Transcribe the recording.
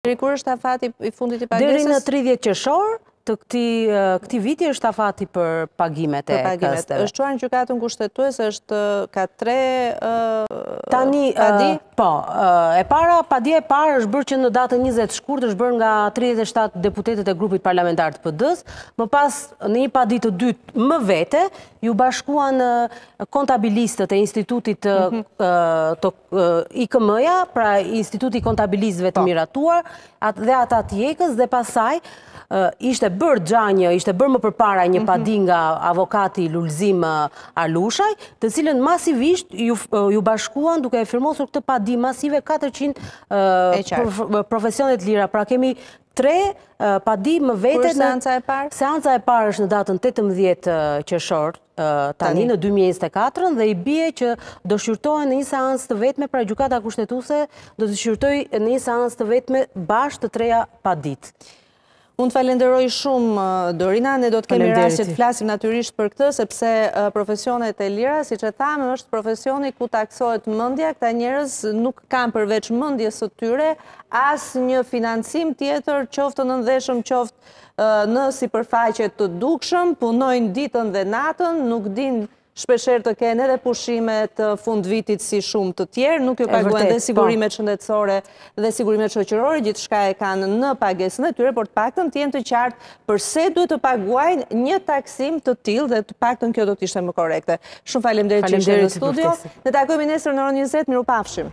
Deri kur është afati i fundit i pagesës? Deri në 30 qershor të këtij viti është afati për pagimet e kësteve. Është çuar në Gjykatën Kushtetuese, është ka tre padi? Po, e para, padia e parë është bërë që në datën 20 shkurt, është bërë nga 37 deputetet e grupit parlamentar të PD-së, më pas në një padi të dytë më vete, iu bashkuan kontabilistët e institutit të IKM-ja, pra Instituti i Kontabilistëve të po Miratuar, dhe ata të IEKA-s, dhe pastaj ishte bërë gjanjë, ishte bërë më përpara një mhm. padi nga avokati Lulzim Alushaj, të cilën masivisht iu bashkuan duke e firmosur këtë padi masive 400 profesione të lira. Pra kemi tre padi më vete... Kur është seanca e parë? Seanca e parë është në datën 18 qershor, tani në 2024 dhe i bie që do shqyrtohen në një seancë të vetme, pra Gjykata Kushtetuese do të shqyrtojë në një seancë të vetme bashkë të treja paditë. Unë të falënderoj shumë, Dorina, ne do të kemi rast që të flasim natyrisht për këtë, sepse profesionet e lira, siç e thamë, është profesioni ku taksohet mendja, këta njerëz nuk kanë përveç mendjes së tyre, asnjë financim tjetër, qoftë të nëndheshëm, qoftë në sipërfaqe të dukshëm, punojnë ditën dhe natën, nuk dinë shpeshherë të kenë edhe pushime të fundvitit si shumë të tjerë, nuk iu paguhen dhe po sigurimet shëndetësore dhe sigurimet shoqërore, gjithçka e kanë në pagesën e tyre, por të paktën të jenë të qartë përse duhet të paguajnë një taksim të tillë dhe të paktën kjo do të ishte më korrekte. Shumë faleminderit që ishe në studio. Ne takohemi nesër në orën njëzet, mirupafshim.